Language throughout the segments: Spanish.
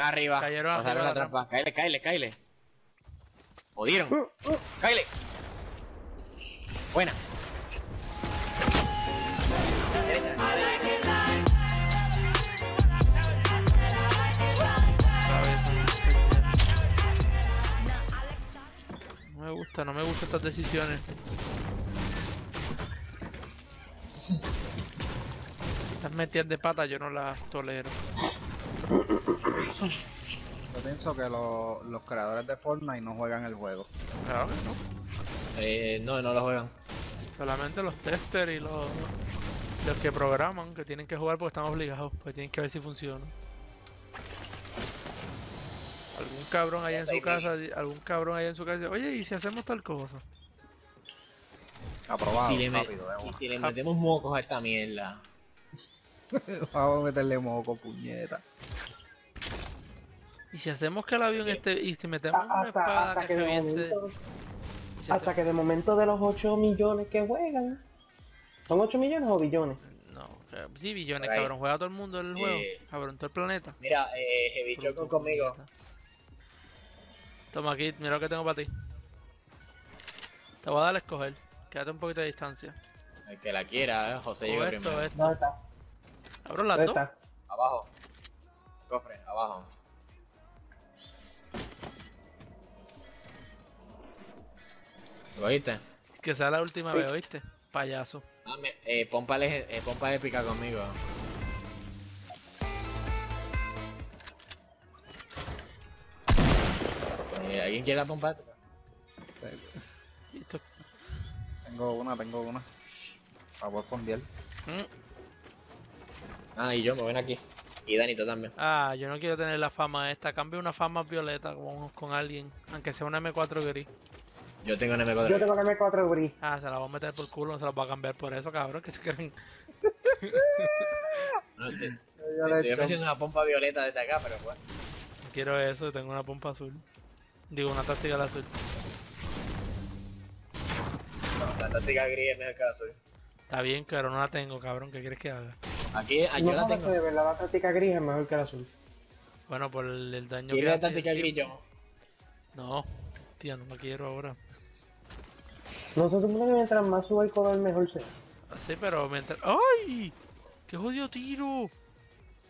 Arriba, arriba. Cayeron arriba la la trampa. Caile, caile, caile. Jodieron. Caile. Buena. Otra vez, No me gusta, no me gustan estas decisiones. Estas metidas de pata yo no las tolero. Yo pienso que lo- los creadores de Fortnite no juegan el juego. Claro que no. Eh, no, no lo juegan. Solamente los testers y los, los que programan, que tienen que jugar porque están obligados, pues tienen que ver si funciona. Algún cabrón allá en su casa, algún cabrón allá en su casa dice, oye, ¿y si hacemos tal cosa? Aprobado, si le, me- rápido, de y si le metemos mocos a esta mierda. Vamos a meterle moco, puñeta. Y si hacemos que el avión esté, y si metemos una hasta, espada hasta que que de reviente, momento, y si hasta hacemos- que de momento de los 8 millones que juegan, ¿son 8 millones o billones? No, sí, billones, cabrón, juega todo el mundo el juego, Eh, cabrón, todo el planeta. Mira, eh, Heavy Choco conmigo. Toma aquí, mira lo que tengo para ti. Te voy a dar a escoger, quédate un poquito de distancia. El que la quiera, eh, José esto, primero. esto. ¿Dónde está? Abro las ¿Dónde dos. está? Abajo. Cofre, abajo. ¿Lo oíste? Que sea la última Sí. vez, ¿oíste? Payaso. Ah, me- eh, pompa, le- eh, pompa épica conmigo. Eh, ¿Alguien quiere la pompa Tengo una, tengo una. Para poder fondear. Mm. Ah, y yo me ven aquí. Y Danito también. Ah, yo no quiero tener la fama esta. Cambio una fama violeta con, con alguien, aunque sea un M4 gris. Yo tengo un Yo M4. tengo que M4 gris. Ah, se la voy a meter por culo, no se la voy a cambiar por eso, cabrón, que se creen. No, te, te estoy ofreciendo una pompa violeta desde acá, pero bueno. Quiero eso, tengo una pompa azul. Digo, una táctica de azul. No, la táctica gris en el caso. Está bien, pero no la tengo, cabrón, ¿qué quieres que haga? Aquí, ah, No yo la tengo. la táctica gris es mejor que la azul. Bueno, por el, el daño ¿Quiere que la hace táctica gris yo? No, tía, no la quiero ahora. No se supone que mientras más suba el color mejor sea. Sí, pero mientras... ¡Ay! ¡Qué jodido tiro!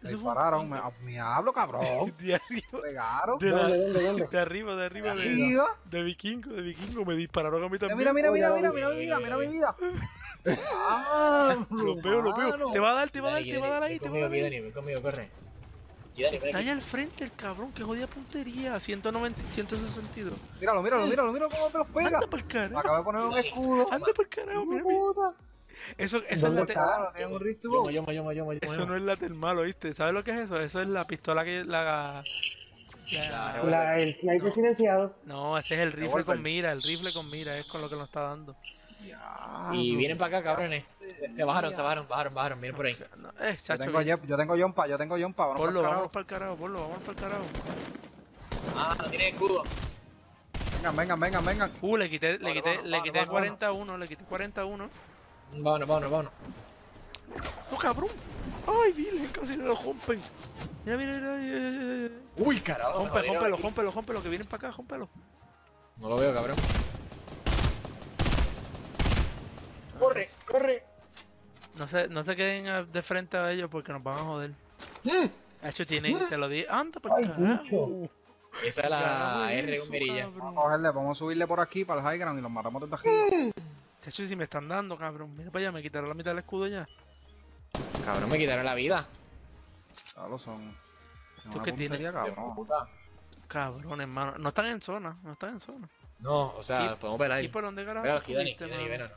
Me dispararon, me, me hablo, cabrón. De arriba, Pegaron. de, la- ¿Dónde, dónde, dónde? de arriba, de arriba, de, Arriba. de vikingo, de vikingo, me dispararon a mí también. Mira, mira, mira, mira, mira mi vida, mira mi vida. Ah, Lo veo, lo veo. Te va a dar, te va a dar, te va a dar ahí, ven te va a conmigo, dar ahí. Conmigo, corre. Está allá al frente el cabrón, que jodida puntería. 190, 162. Míralo, míralo, míralo, míralo cómo te los pega. Anda por Me carajo. acabo de poner un escudo. Anda por carajo, mira. Eso, eso, es ¿Dónde la un eso no es la termal, ¿oíste? ¿Sabes lo que es eso? Eso es la pistola que la... la- La- La, el sniper silenciado. No, ese es el rifle con mira, el rifle con mira, es con lo que nos está dando. Ya, Y no. vienen para acá, cabrones. Se, se bajaron, se bajaron, bajaron, bajaron. Miren por ahí. No, eh, Yo tengo, yo tengo yompa, yo tengo yompa. Vámonos Ponlo, carajo. para el carajo, ponlo, vámonos para el carajo. Ah, no tiene escudo. Vengan, vengan, vengan, vengan. Uh, le quité, le quité, le quité vámonos. 41, le quité 41. Vámonos, vámonos, vámonos. ¡No, cabrón! ¡Ay, virgen! Casi lo rompen. Mira, mira, mira. ay, ay. Uy, carajo. Rómpelo, aquí. rómpelo, rómpelo, que vienen para acá, rómpelo. No lo veo, cabrón. Corre, corre. No se, no se queden de frente a ellos porque nos van a joder. De hecho, tienen, te lo di. ¡Anda, por carajo! Esa es la R con mirilla. Vamos a cogerle, vamos a subirle por aquí para el high ground y los matamos desde aquí. De hecho, si me están dando, cabrón. Mira para allá, me quitaron la mitad del escudo ya. Cabrón, me quitaron la vida. Lo son. ¿Tú qué tienes? cabrón. puta. Cabrón, hermano. No están en zona, no están en zona. No, o sea, podemos ver ¿Y ahí. por dónde carajo?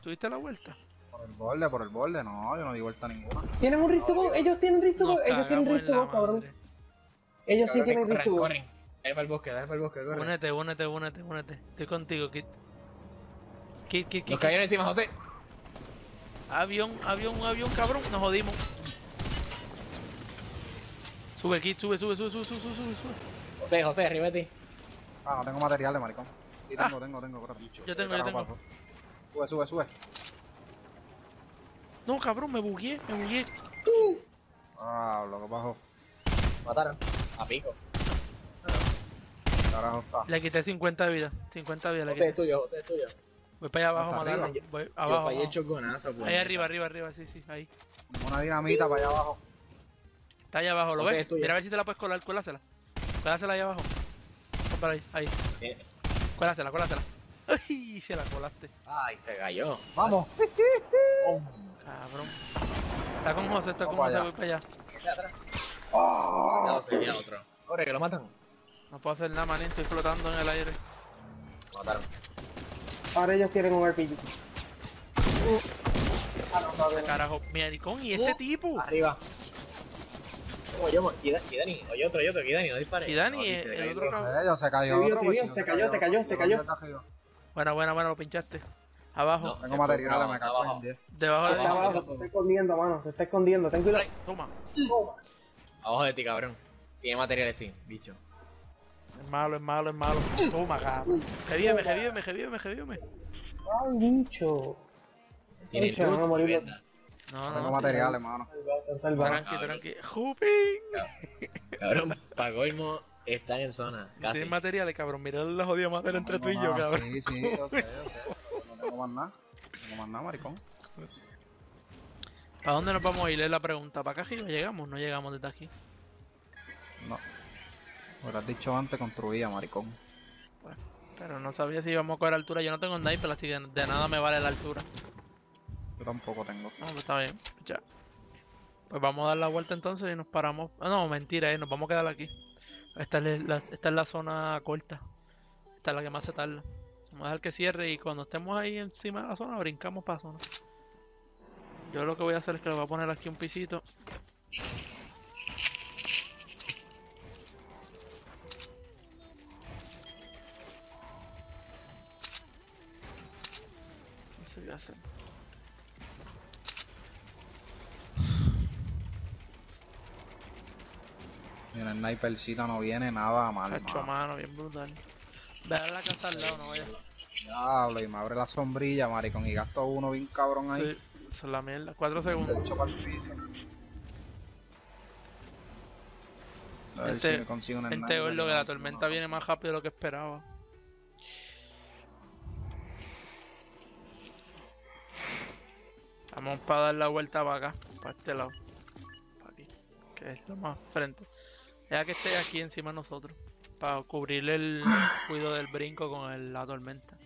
¿Tuviste la vuelta? Por el borde, por el borde. No, yo no di vuelta ninguna. Tienen un risto ellos tienen risto go, ellos tienen risto cabrón. madre. Ellos sí tienen corren, risto corren. Dale para el bosque, dale para el bosque, corre. Únete, únete, únete, únete. Estoy contigo, Kit. Kit, Kit, Kit. Nos cayeron encima, José. Avión, avión, avión, cabrón. Nos jodimos. Sube, Kit, sube, sube, sube, sube, sube, sube, sube. sube. José, José, arriba de ti. Ah, no tengo materiales, maricón. Sí, Ah. tengo, tengo, tengo, espérate. Yo tengo, yo tengo. paso. Sube, sube, sube. No, cabrón, me bugué, me bugué. Ah, lo que bajo. Mataron. A pico. carajo está? Le quité 50 de vida. 50 de vida le José es quité. tuyo, José es tuyo. Voy para allá abajo a matarlo. arriba. Voy Yo abajo. fallé abajo. choconazo, pues. Ahí arriba, arriba, arriba, sí, sí, ahí. Una dinamita para allá abajo. Está allá abajo, ¿lo José, ves? Mira a ver si te la puedes colar, cuélasela. Cuélasela ahí abajo. Para ahí, ahí. Cuélasela, cuélasela. Ay, se la colaste. Ay, se cayó. Vamos. Cabrón. Está con José, está con José, voy para allá. Ya, José, ya otro. Corre, que lo matan. No puedo hacer nada, manín, estoy flotando en el aire. Lo mataron. Ahora ellos quieren un RPG. Ah, no, no, no. Carajo, maricón, ¿y este Uh. tipo? Arriba. Como yo, y Da- y Dani, oye otro, y otro, y Dani, no dispare. Y Dani, No, eh, se el cayó. otro. Ellos se cayó Te vio, otro. te cayó, te cayó, te cayó. Buena, buena, buena, lo pinchaste. Abajo, No. Tengo fue me para cago abajo. en 10. debajo de Abajo, abajo, abajo. se está escondiendo, mano. Se está escondiendo. Ten cuidado. Toma. Abajo de ti, cabrón. Tiene materiales, sí, bicho. Es malo, es malo, es malo. Toma, cabrón. Revíveme, revíveme, revíveme, revíveme. Ay, bicho. Tiene. No, Tengo no, sí, materiales, mano. Tranqui, tranqui. ¡Jupín! Cabrón, para colmo, están en zona. Casi. Materiales, cabrón. Mira la jodida madera entre tú y yo, No, cabrón. Sí, sí, yo sé, yo sé. No tengo más nada. No tengo más nada, maricón. ¿Para dónde nos vamos a ir? Es la pregunta. ¿Para acá arriba llegamos? No llegamos desde aquí. No. Hubieras dicho antes construía, maricón. Pero no sabía si íbamos a coger altura. Yo no tengo sniper, así que de nada me vale la altura. Yo tampoco tengo. No, pues está bien. Ya. Pues vamos a dar la vuelta entonces y nos paramos. Ah, no, mentira, eh, nos vamos a quedar aquí. Esta es la, esta es la zona corta. Esta es la que más se tarda. Vamos a dejar que cierre y cuando estemos ahí encima de la zona, brincamos para la zona. Yo lo que voy a hacer es que le voy a poner aquí un pisito. No sé qué hacer. Mira, el snipercito no viene nada mal. Mano. mano, bien brutal. Ve a la casa al lado, no vaya. Diablo, y me abre la sombrilla, maricón, y gasto uno bien cabrón ahí. Sí, es la mierda. Cuatro Le segundos. echo para el piso. A ver Gente- si me consigo un Gente sniper, gordo, que la tormenta no. viene más rápido de lo que esperaba. Vamos para dar la vuelta para acá, para este lado. Para aquí, que es lo más frente. Ya que esté aquí encima de nosotros. Para cubrir el cuido del brinco con el- la tormenta.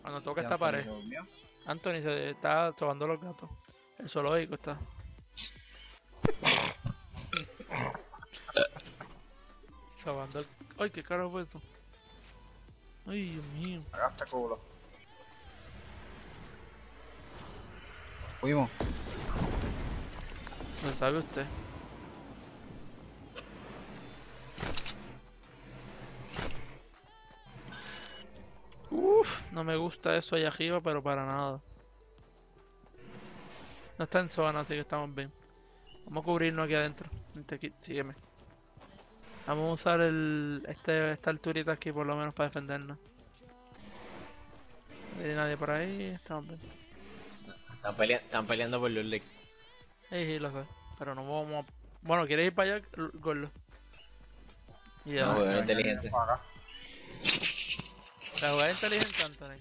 Cuando toca esta pared. Anthony se está sobando los gatos. El zoológico está. Sobando el... Ay, qué caro fue eso. Ay, Dios mío. Cagaste culo. Fuimos. ¿Lo sabe usted? No me gusta eso allá arriba, pero para nada. No está en zona, así que estamos bien. Vamos a cubrirnos aquí adentro. Vente aquí, sígueme. Vamos a usar el, este, esta alturita aquí por lo menos para defendernos. No hay nadie por ahí, estamos bien. Están, pelea- están peleando por los Lake. Sí, sí, lo sé. Pero no vamos a... Bueno, ¿quieres ir para allá, Gordo? Y ya. No, inteligente. venga para acá. La jugada inteligente, Anthony.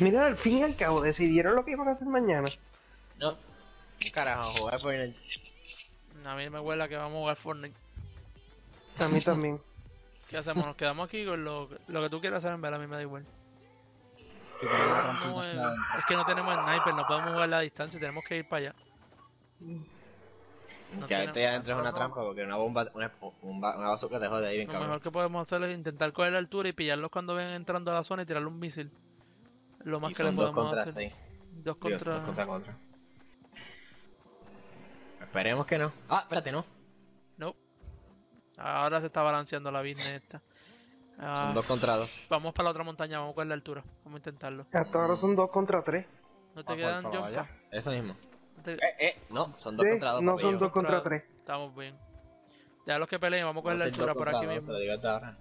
Mira, al fin y al cabo decidieron lo que iban a hacer mañana. No. Carajo, jugar el... A mí me huele a que vamos a jugar Fortnite. A mí también. ¿Qué hacemos? ¿Nos quedamos aquí con lo, lo que tú quieras hacer en verdad? A mí me da igual. No, es que no tenemos sniper, no podemos jugar a la distancia, tenemos que ir para allá. No que tenemos- este adentro es una trampa porque una bomba, una, un ba- una bazooka te jode ahí bien Lo cabrón. mejor que podemos hacer es intentar coger la altura y pillarlos cuando ven entrando a la zona y tirarle un misil. Lo más Y que le dos podemos contra hacer. seis. Dos contra... dos contra contra. Esperemos que no. Ah, espérate, no. No. Ahora se está balanceando la business esta. Ah, Son dos contra dos. Vamos para la otra montaña, vamos a coger la altura. Vamos a intentarlo. Hasta ahora son dos contra tres. ¿No te Ah, quedan ya. Eso mismo. ¿No te- Eh, eh, no, son dos Sí, contra dos. no son dos contra tres. Estamos bien. Ya los que peleen, vamos a coger No la altura por aquí dos, mismo. Te lo digo desde ahora.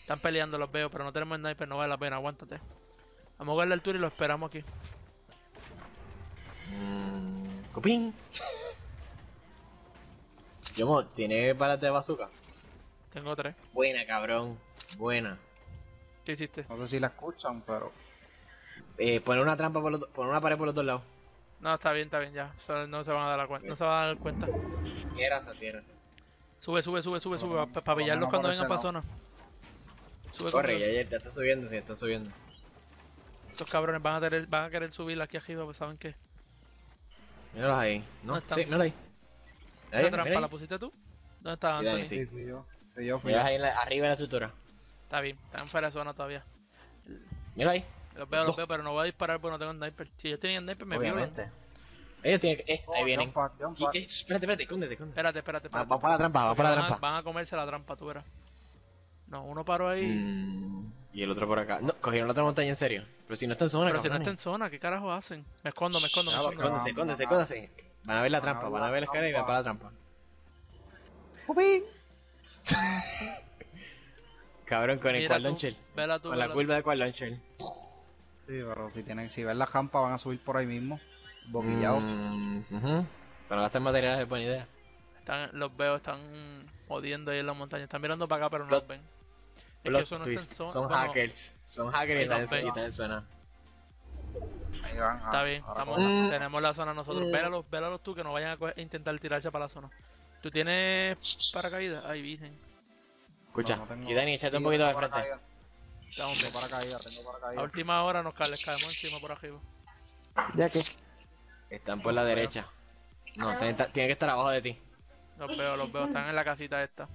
Están peleando, los veo, pero no tenemos sniper, no vale la pena, aguántate. Vamos a coger la altura y lo esperamos aquí. Mmm. Copín. Yomo, ¿tiene balas de bazooka? Tengo tres. Buena, cabrón. Buena. ¿Qué hiciste? No sé si la escuchan, pero. Eh, poner una trampa por los do- poner una pared por los dos lados. No, está bien, está bien, ya. No se van a dar cuenta. No se van a dar cuenta. Sube, sube, sube, sube, sube. Para pillarlos cuando vengan para zona. Sube Corre, corre. ya, ya, ya está subiendo, sí, están subiendo. Estos cabrones van a, tener, van a querer subir aquí arriba, pues saben que. Míralos ahí. No, ¿Dónde están? sí, míralo ahí. ¿Esa Ahí, trampa la pusiste tú? ¿Dónde está Anthony? sí. Sí, fui yo. Fui yo, fui Míralos yo. ahí en la- arriba de la estructura. Está bien, están fuera de zona todavía. Mira ahí. Los veo, los veo, pero no voy a disparar porque no tengo sniper. Si yo tenía sniper me violan. Obviamente. Ellos tienen que. eh, Oh, ahí vienen. jump pad, jump Y- pad. eh, espérate, espérate, escóndete, escóndete. Espérate, espérate, Va- espérate. Vamos para la trampa, vamos para la Van trampa. Van a comerse la trampa, tú verás. No, uno paró ahí. Mm, y el otro por acá. No, cogieron la otra montaña en serio. Pero si no está en zona, pero si no está en zona, ¿qué carajo hacen? Me escondo, me escondo, me Ah, escondo. escóndase, escóndase, escóndase. Van a ver la Van trampa, van a ver la escalera y van para la trampa. Cabrón, con el quad launcher. Con la curva de quad launcher. Sí, pero si tienen, si ven la jampa van a subir por ahí mismo. Boquillado. Mm. Pero gastar materiales es buena idea. Están, los veo, están jodiendo ahí en la montaña. Están mirando para acá, pero no los ven. Es que eso no está en zona. Son bueno, hackers. Son hackers y están, en, ven. y están en zona. Ahí van. Está ah, bien, estamos. Mm. tenemos la zona nosotros. Mm. Vélalos, vélalos tú que no vayan a coger- intentar tirarse para la zona. ¿Tú tienes paracaídas? Ay, virgen. Escucha, No, no tengo- y Dani, échate un poquito de frente. paracaídas, Tengo paracaídas, tengo A paracaídas. última hora nos ca- les caemos encima por arriba. ¿Ya qué? Están por la derecha. No, tienen tienen que estar abajo de ti. Los veo, los veo. Están en la casita esta.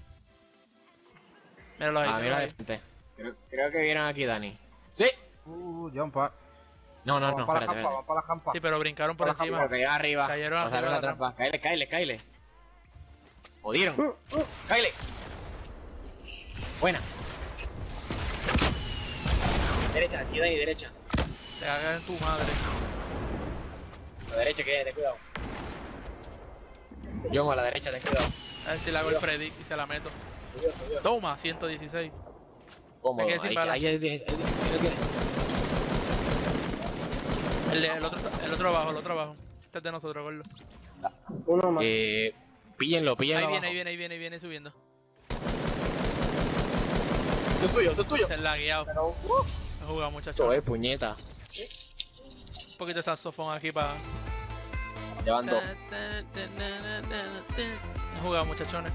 Míralos ahí. Ah, mira de frente. Creo, creo que vieron aquí, Dani. ¡Sí! Uh, jump pad. No, no, no, para la espérate, jampa, espérate. vamos para la jampa. Sí, pero brincaron por la encima. Pero cayeron arriba. Cayeron Pasaron arriba la la trampa. Cáele, cáele, cáele. Jodieron. Cáele. Buena. Derecha, aquí Dani, derecha. Te cagas en tu madre. La derecha que viene, ten cuidado. Yo a la derecha, ten cuidado. A ver si le hago el Freddy y se la meto. Subió, subió. Toma, 116. Cómodo. Me quedé sin Ahí, ahí, ahí, ahí, ahí, ahí lo tiene. El, el, otro, el otro abajo, el otro abajo. Este es de nosotros, gordo. Uno más. Eh, píllenlo, píllenlo. Ahí viene, abajo. ahí viene, ahí viene, ahí viene subiendo. Eso es tuyo, eso es tuyo. Se ha lagueado. Pero, He jugado, muchachos. Es, puñeta. Un poquito de saxofón aquí para. Llevan dos. He jugado, muchachones.